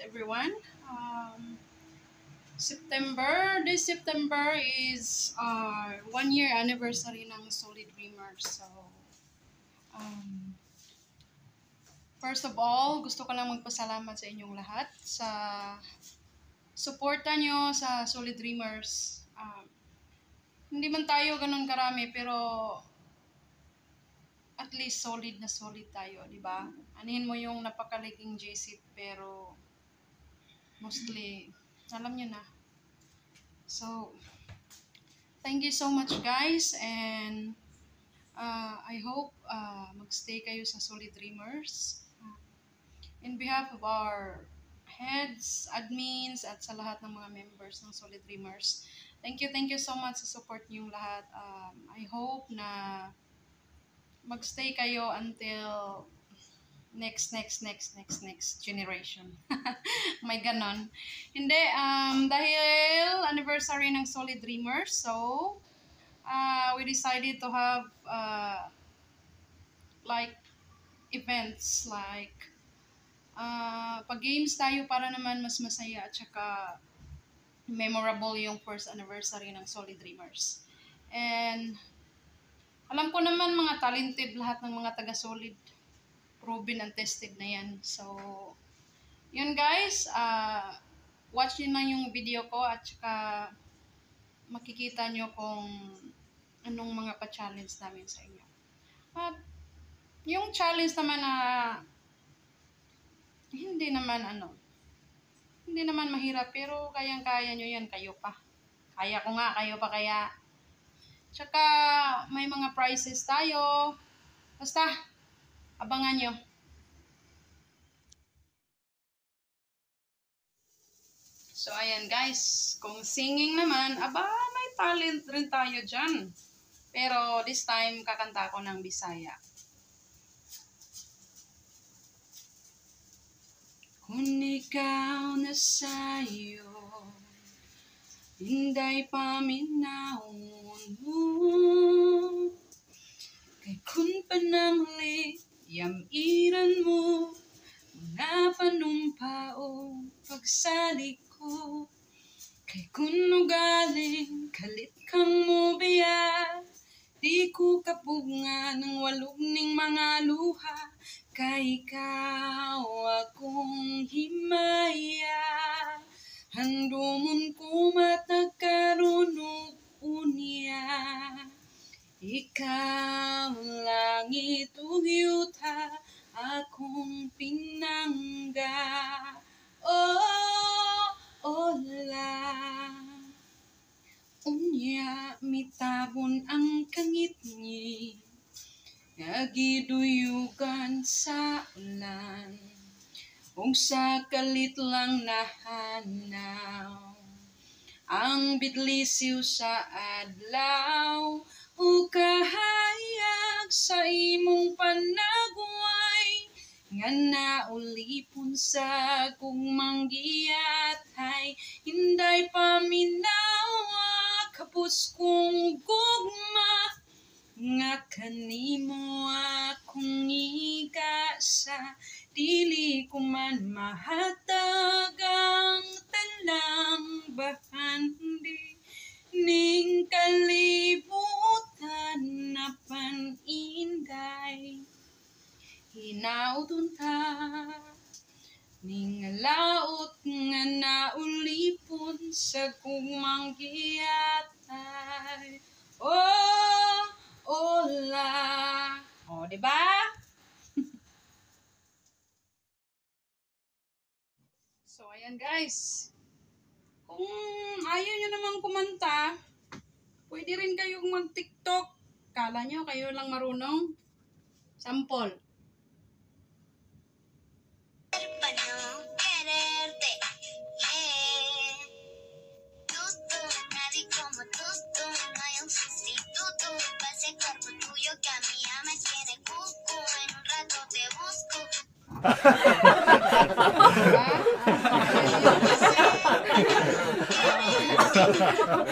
everyone. Um, September, this September is our one year anniversary ng Solid Dreamers. So, um, first of all, gusto ko lang magpasalamat sa inyong lahat sa suporta nyo sa Solid Dreamers. Um, hindi man tayo ganun karami, pero at least solid na solid tayo, di ba? Anihin mo yung napakalaking JC, pero mostly, alam nyo na. So, thank you so much guys, and uh, I hope uh, magstay kayo sa Solid Dreamers. Uh, in behalf of our heads, admins, at sa lahat ng mga members ng Solid Dreamers, thank you, thank you so much sa support niyong lahat. Um, I hope na magstay kayo until next, next, next, next, next generation. May ganon. Hindi, um, dahil anniversary ng Solid Dreamers, so, uh, we decided to have, uh, like, events, like, uh, pag-games tayo para naman mas masaya at saka memorable yung first anniversary ng Solid Dreamers. And, alam ko naman mga talented lahat ng mga taga-solid. Proven and tested na yan. So, yun guys. Uh, watch nyo lang yung video ko at saka makikita nyo kung anong mga pa-challenge namin sa inyo. At yung challenge naman na hindi naman ano, hindi naman mahirap pero kayang-kaya nyo yan, kayo pa. Kaya ko nga, kayo pa kaya Tsaka may mga prices tayo. Basta, abangan nyo. So, ayan guys. Kung singing naman, aba, may talent rin tayo dyan. Pero this time, kakanta ko ng Bisaya. Kung ikaw na sa'yo, Hinday paminahon mo Kay kun panangli Yamiran mo Mga panumpao Pagsalik ko. Kay kun galing Kalit kang mo biya Di ko kapunga ng walog ning mga luha. Kay ikaw akong himaya kung sa kalit lang nahanaw. Ang bidlisiw sa adlaw O kahayag sa imong panagway Nga naulipon sa kung manggiyatay Hinday paminawa kapos kong gugma Nga kanimo akong ikasa Dili ko man mahatag ang talang bahandi. Ning kalibutan na paninday Hinaudon ta. Ning laot nga naulipon sa kumang Oh, Hola. O, oh, di ba? so, ayan guys. Kung ayaw nyo naman kumanta, pwede rin kayong mag-tiktok. Kala nyo, kayo lang marunong. Sample. Gusto, nari como gusto, no hay un sustituto. ese cuerpo tuyo que a mí ya me tiene cucu. En un rato te busco.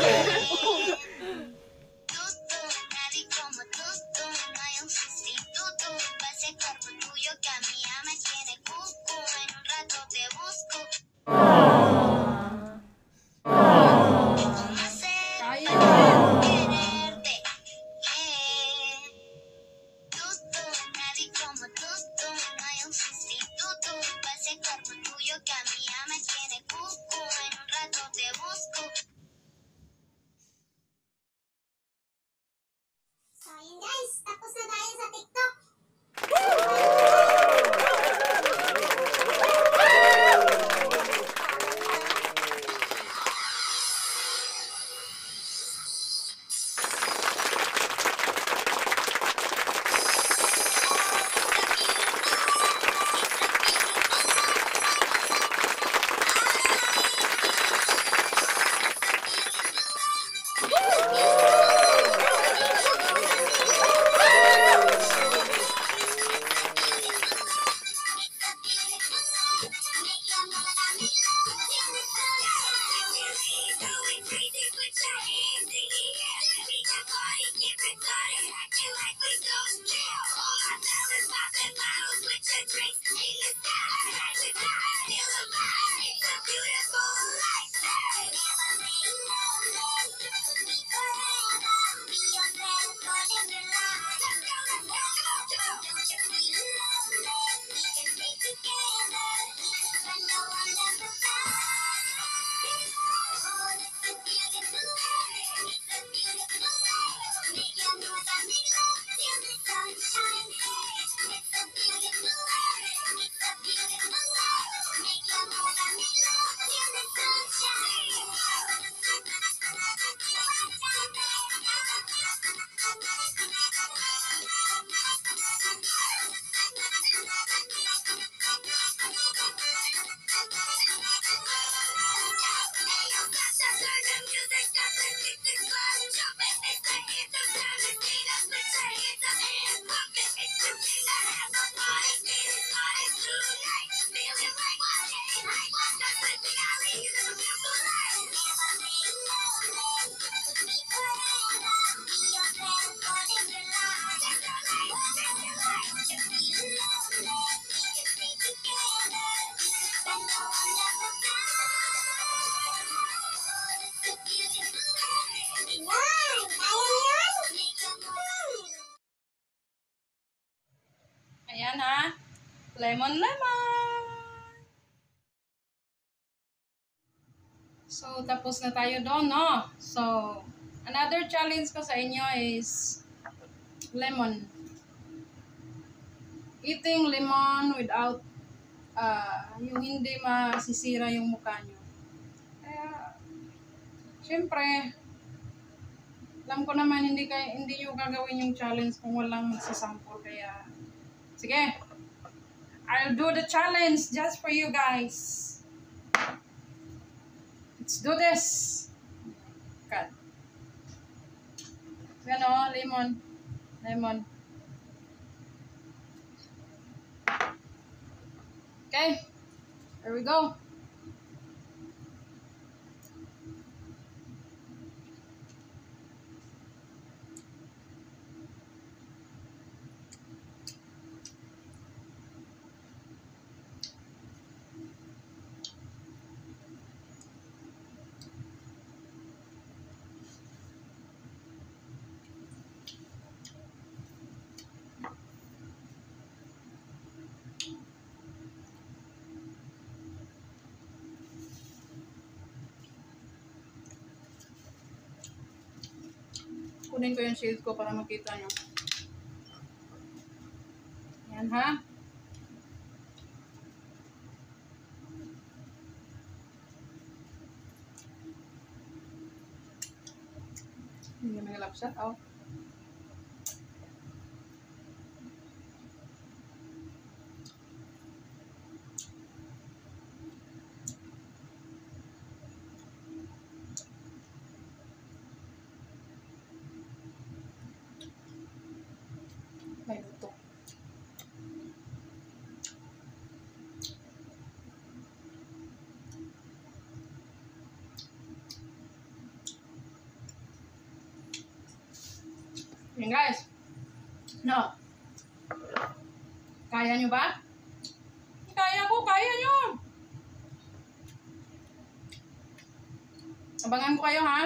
Lemon, lemon! So, tapos na tayo doon, no? So, another challenge ko sa inyo is lemon. Eating lemon without uh, yung hindi masisira yung mukha nyo. Kaya, syempre, alam ko naman hindi kay hindi nyo gagawin yung challenge kung walang magsasample. Kaya, sige, I'll do the challenge just for you guys. Let's do this. Cut. Yan o, lemon. Lemon. Okay. Here we go. Kunin ko yung shield ko para makita nyo. Yan ha. Hindi may lapsat. Oh. Yan guys. No. Kaya nyo ba? Kaya ko, kaya nyo. Abangan ko kayo ha.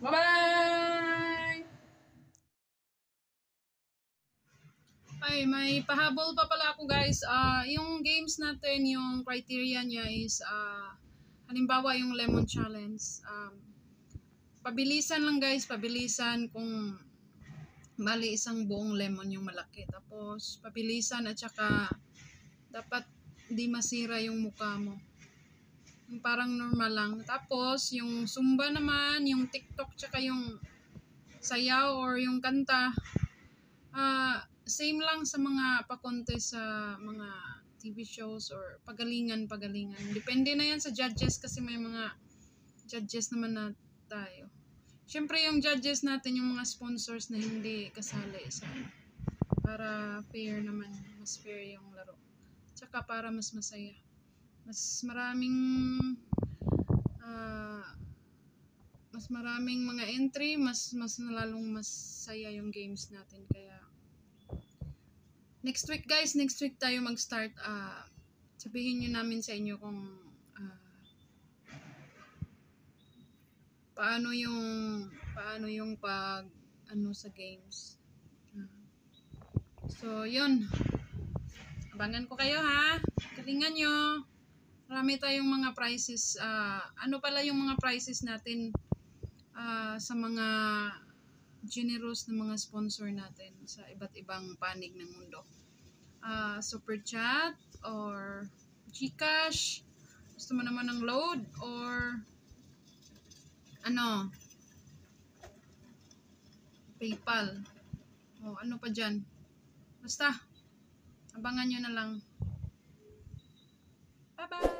Bye-bye! Ay, may pahabol pa pala ako guys. Ah, yung games natin, yung criteria niya is ah halimbawa yung lemon challenge. Um, pabilisan lang guys, pabilisan kung bali isang buong lemon yung malaki. Tapos pabilisan at saka dapat di masira yung mukha mo. Yung parang normal lang. Tapos yung zumba naman, yung TikTok tsaka yung sayaw or yung kanta, ah same lang sa mga pa-contest sa mga TV shows or pagalingan-pagalingan. Depende na yan sa judges kasi may mga judges naman na tayo. Siyempre yung judges natin, yung mga sponsors na hindi kasali sa para fair naman, mas fair yung laro. Tsaka para mas masaya. Mas maraming ah, mas maraming mga entry, mas mas lalong masaya yung games natin. Kaya next week guys, next week tayo mag-start. ah sabihin nyo namin sa inyo kung ah, paano yung paano yung pag ano sa games. Ah. So, yun. Abangan ko kayo ha. Kalingan nyo. Marami tayong mga prizes. ah ano pala yung mga prizes natin ah sa mga generous na mga sponsor natin sa iba't ibang panig ng mundo. Ah, super chat or Gcash. Gusto mo naman ng load or ano, PayPal. O, ano pa dyan. Basta, abangan nyo na lang. Bye-bye!